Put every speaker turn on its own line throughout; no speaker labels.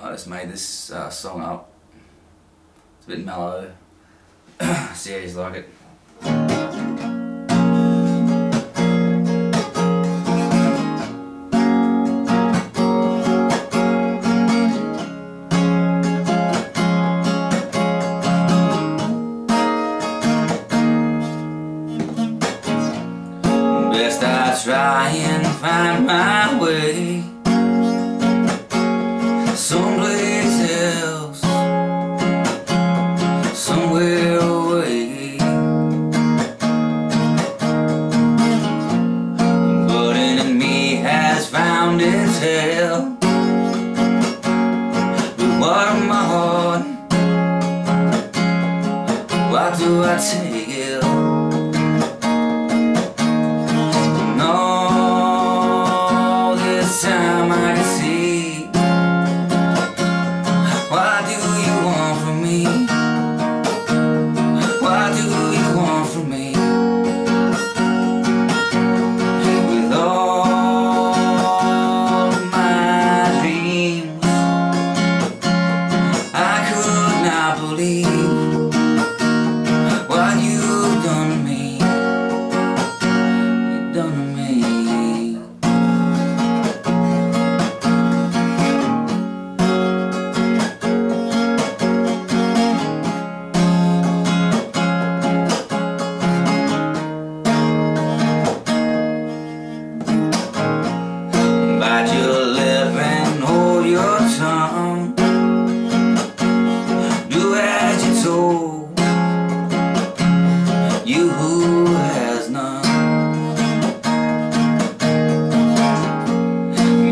I just made this uh, song up. It's a bit mellow. See how you like it. Best I try and find my way someplace else, somewhere away. But in me has found its hell. But what of my heart? Why do I take tongue Do as you're told You who has none.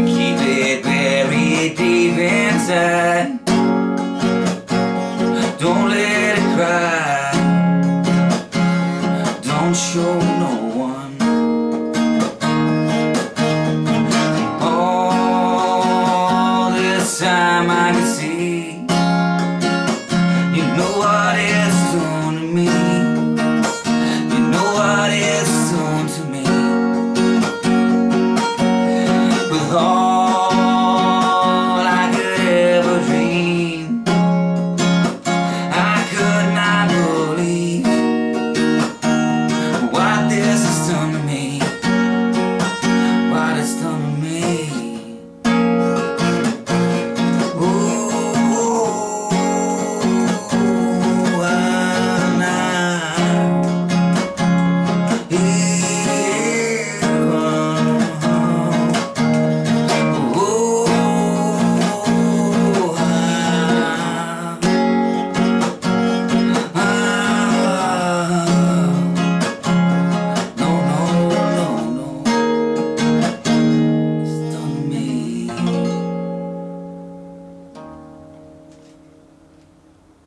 Keep it buried deep inside. Don't let it cry. Don't show